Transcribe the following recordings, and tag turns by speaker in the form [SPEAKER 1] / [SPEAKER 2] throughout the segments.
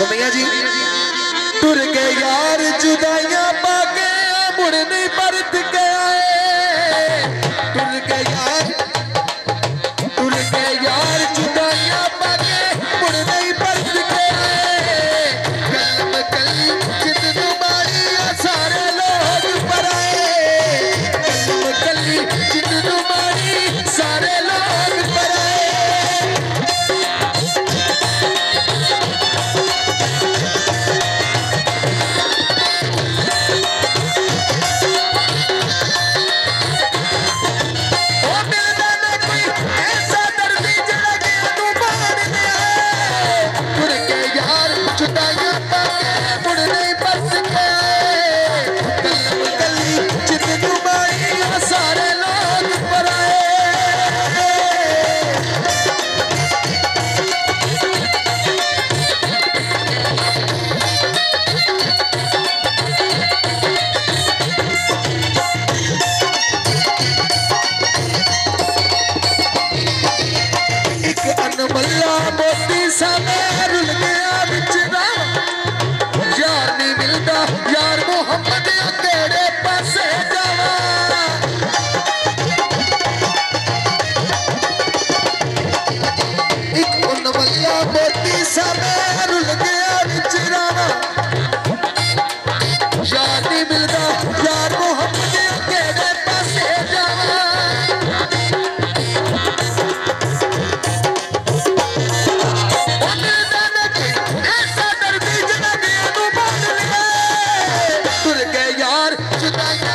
[SPEAKER 1] तो भैया जी टुर के यार जुदाइया पाके मुड़ नहीं परत गया टुर के यार Sam.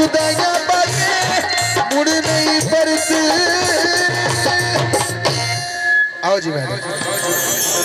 [SPEAKER 1] जुदाइयां जी